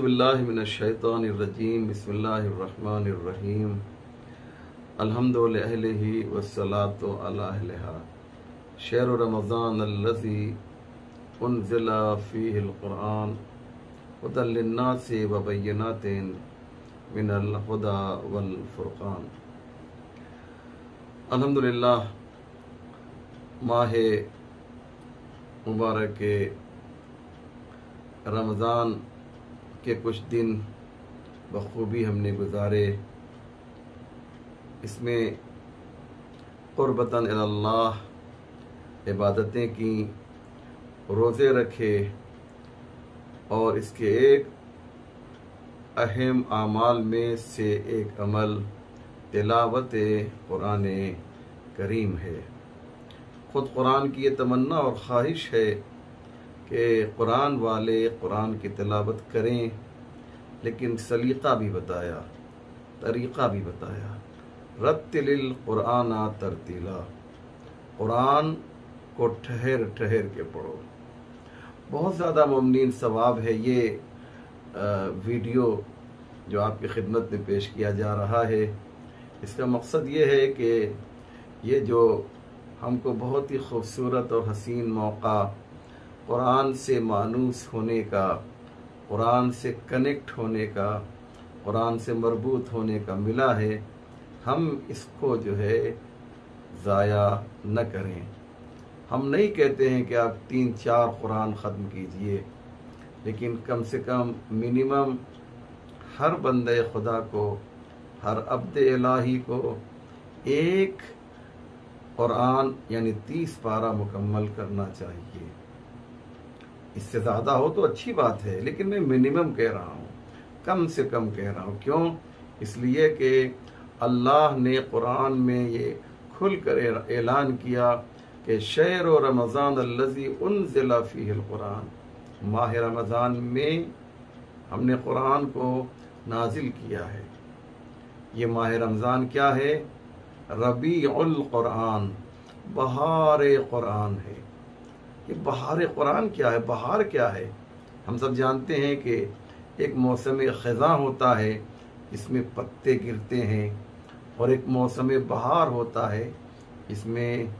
आउज़बिल्लिमिनशैतानिर्रजीम बिस्मिल्लाहिर्रहमानिर्रहीम अल्हम्दुलिल्लाहि वस्सलातु अला अहलिहा शहर रमज़ान अल्लज़ी उनज़िला फ़ीहिल क़ुरआन हुदल लिन्नासि व बय्यिनातिन मिनल हुदा वल फ़ुरक़ान अल्हम्दुलिल्लाह माह मुबारक रमज़ान के कुछ दिन बखूबी हमने गुजारे। इसमें अल्लाह इबादतें की, रोज़े रखे और इसके एक अहम आमाल में से एक अमल तिलावत कुरान करीम है। ख़ुद कुरान की ये तमन्ना और ख्वाहिश है कि कुरान वाले कुरान की तिलावत करें, लेकिन सलीक़ा भी बताया, तरीक़ा भी बताया। रत्तिल कुरान तरतीला। कुरान को ठहर ठहर के पढ़ो। बहुत ज़्यादा ममनिन सवाब है ये वीडियो जो आपकी खिदमत में पेश किया जा रहा है। इसका मकसद ये है कि ये जो हमको बहुत ही खूबसूरत और हसीन मौका कुरान से मानूस होने का, कुरान से कनेक्ट होने का, कुरान से मरबूत होने का मिला है, हम इसको जो है ज़ाया न करें। हम नहीं कहते हैं कि आप तीन चार कुरान ख़त्म कीजिए, लेकिन कम से कम मिनिमम हर बंदे खुदा को, हर अब्द इलाही को एक कुरान यानी तीस पारा मुकम्मल करना चाहिए। इससे ज़्यादा हो तो अच्छी बात है, लेकिन मैं मिनिमम कह रहा हूँ। कम से कम कह रहा हूँ। क्यों? इसलिए कि अल्लाह ने कुरान में ये खुल कर ऐलान किया कि शेर व रमज़ान अल्लज़ी उन ज़िलाफ़ील कुरान। माह रमज़ान में हमने कुरान को नाजिल किया है। ये माह रमज़ान क्या है? रबी कुरान, बहार कुरान है। ये बहार कुरान क्या है, बहार क्या है? हम सब जानते हैं कि एक मौसम ख़ज़ा होता है इसमें पत्ते गिरते हैं, और एक मौसम बहार होता है इसमें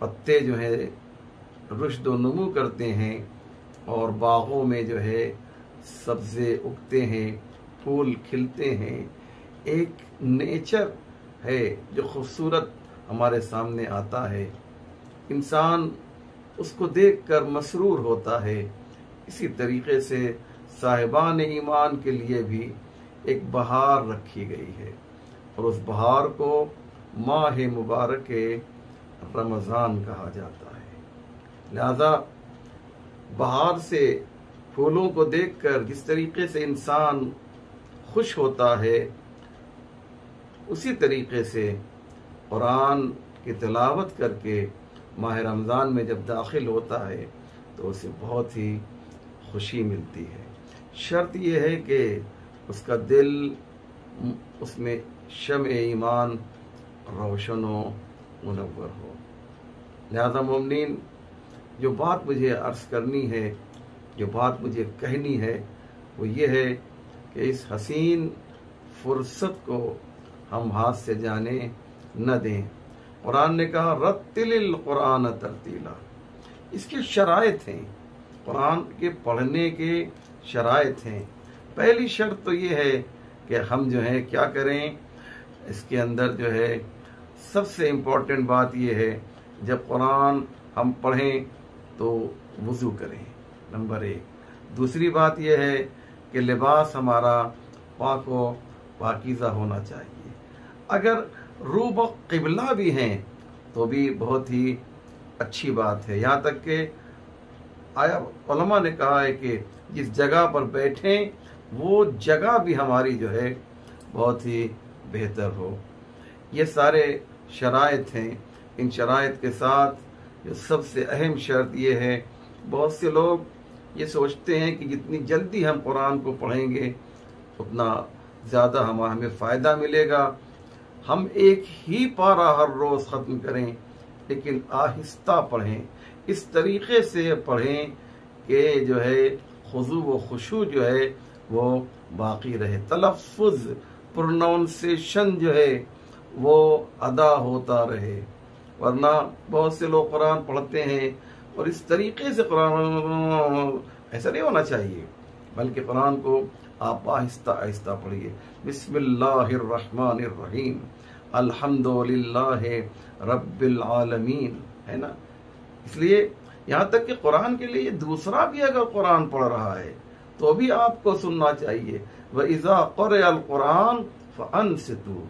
पत्ते जो है रुश्द नमू करते हैं, और बागों में जो है सब्ज़े उगते हैं, फूल खिलते हैं। एक नेचर है जो खूबसूरत हमारे सामने आता है। इंसान उसको देखकर मसरूर होता है। इसी तरीके से साहिबान ईमान के लिए भी एक बहार रखी गई है और उस बहार को माह मुबारक रमज़ान कहा जाता है। लिहाजा बहार से फूलों को देखकर जिस तरीके से इंसान खुश होता है, उसी तरीके से कुरान की तिलावत करके माह रमज़ान में जब दाखिल होता है तो उसे बहुत ही खुशी मिलती है। शर्त यह है कि उसका दिल, उसमें शम ईमान रोशन हो मुनवर हो। लिहाजा ममनिन, जो बात मुझे अर्ज़ करनी है, जो बात मुझे कहनी है, वो ये है कि इस हसीन फुर्सत को हम हाथ से जाने न दें। कुरान ने कहा रत्तिल कुरान तरतीला। इसकी शराइत हैं। कुरान के पढ़ने के शराइत हैं। पहली शर्त तो ये है कि हम जो है, क्या करें? इसके अंदर जो है, सबसे इम्पोर्टेंट बात यह है, जब कुरान हम पढ़ें तो वज़ू करें। नंबर एक। दूसरी बात यह है कि लिबास हमारा पाक व पाकिज़ा होना चाहिए। अगर रूब किबला भी हैं तो भी बहुत ही अच्छी बात है। यहाँ तक कि आया ने कहा है कि जिस जगह पर बैठें, वो जगह भी हमारी जो है बहुत ही बेहतर हो। ये सारे शराइत हैं। इन शराइत के साथ जो सबसे अहम शर्त ये है, बहुत से लोग ये सोचते हैं कि जितनी जल्दी हम कुरान को पढ़ेंगे, उतना ज़्यादा हम हमें फ़ायदा मिलेगा। हम एक ही पारा हर रोज़ ख़त्म करें, लेकिन आहिस्ता पढ़ें। इस तरीके से पढ़ें कि जो है खुजू व खुशू जो है, वो बाकी रहे। तलफ़ प्रोनाउंसिएशन जो है, वो अदा होता रहे। वरना बहुत से लोग कुरान पढ़ते हैं और इस तरीके से कुरान ऐसा नहीं होना चाहिए, बल्कि कुरान को आप आहिस्ता आहिस्ता पढ़िए। बिस्मिल्लाहिर्रहमानिर्रहीम। अल्हम्दुलिल्लाह रब्बिल आलमीन है ना? इसलिए यहाँ तक कि कुरान के लिए दूसरा भी अगर कुरान पढ़ रहा है तो भी आपको सुनना चाहिए। वह इज़ा कुरान फ़न से तू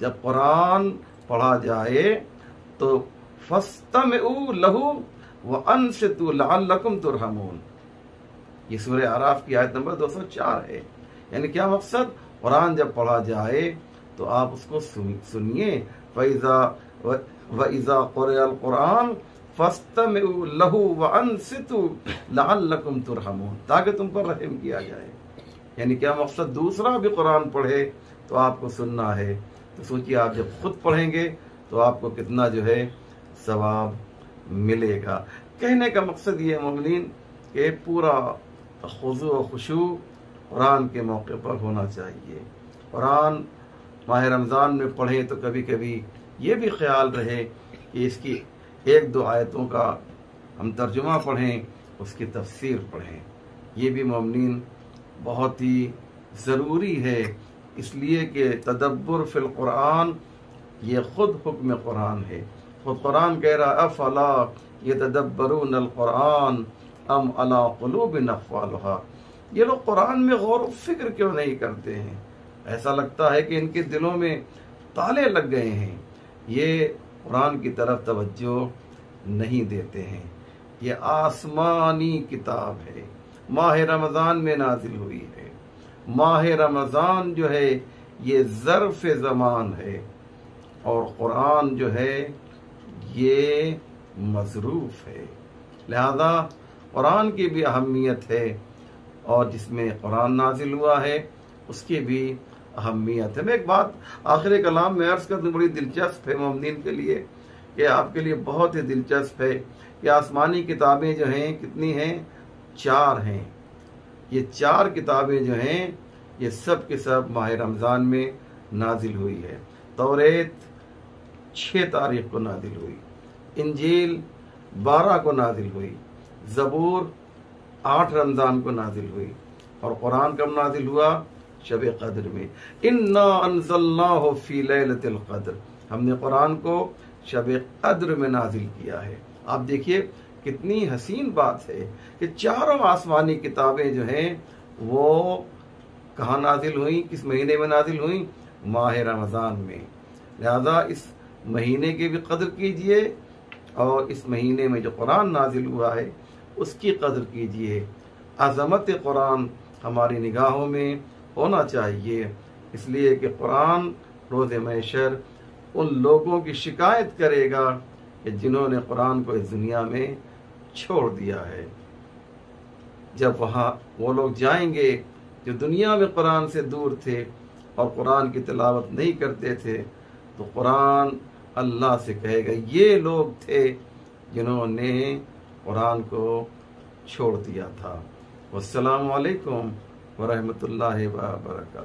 जब कुरान पढ़ा जाए तो फस्तम लहू व अन से तू लकुम तुरहमून। ये सूर्य आराफ की आयत नंबर 204 है। यानी क्या मकसद? कुरान जब पढ़ा जाए तो आप उसको सुनिए। ताकि तुम पर रहम किया जाए। यानी क्या मकसद? दूसरा भी कुरान पढ़े तो आपको सुनना है। तो सोचिए, आप जब खुद पढ़ेंगे तो आपको कितना जो है, सवाब मिलेगा। कहने का मकसद ये ममिन कि पूरा खुजू खुशू कुरान के मौके पर होना चाहिए। कुरान माह रमज़ान में पढ़ें तो कभी कभी ये भी ख्याल रहे कि इसकी एक दो आयतों का हम तर्जुमा पढ़ें, उसकी तफसीर पढ़ें। ये भी ममिन बहुत ही ज़रूरी है, इसलिए कि तदब्बर फिल कुरान, ये खुद हुक्म कुरान है। खुद कुरान कह रहा है, अफला ये तदब्बरून कुरान अम अला क़लूब नफ़ालहा ये लोग कुरान में गौर फ़िक्र क्यों नहीं करते हैं? ऐसा लगता है कि इनके दिलों में ताले लग गए हैं। ये कुरान की तरफ़ तवज्जो नहीं देते हैं। ये आसमानी किताब है। माह रमज़ान में नाजिल हुई है। माह रमज़ान जो है, ये ज़रफ़ ज़मान है। और कुरान जो है, ये मजरूफ़ है। लिहाजा कुरान की भी अहमियत है और जिसमें कुरान नाजिल हुआ है, उसकी भी अहमियत है। मैं एक बात आखिर कलाम में अर्ज़ कर दूँ बड़ी दिलचस्प है ममदिन के लिए, कि आपके लिए बहुत ही दिलचस्प है कि आसमानी किताबें जो हैं, कितनी हैं? चार हैं। ये चार किताबें जो हैं, ये सब के सब माह रमज़ान में नाजिल हुई है। तौरेत छः तारीख को नाजिल हुई, इंजील बारह को नाजिल हुई, ज़बूर आठ रमज़ान को नाजिल हुई और कुरान कब नाजिल हुआ? शब कदर में। इन्ना अनजल्ला हो फ़ी हमने कुरान को शब कदर में नाजिल किया है। आप देखिए, कितनी हसीन बात है कि चारों आसमानी किताबें जो हैं, वो कहाँ नाजिल हुई, किस महीने में नाजिल हुई? माह रमज़ान में। लिहाजा इस महीने की भी कदर कीजिए और इस महीने में जो कुरान नाजिल हुआ है उसकी कदर कीजिए। अजमत कुरान हमारी निगाहों में होना चाहिए। इसलिए कि कुरान रोज़ मैशर उन लोगों की शिकायत करेगा कि जिन्होंने कुरान को इस दुनिया में छोड़ दिया है। जब वहाँ वो लोग जाएँगे जो दुनिया में कुरान से दूर थे और कुरान की तलावत नहीं करते थे तो कुरान अल्लाह से कहेगा ये लोग थे जिन्होंने कुरान को छोड़ दिया था। वालकम वरहमल वर्का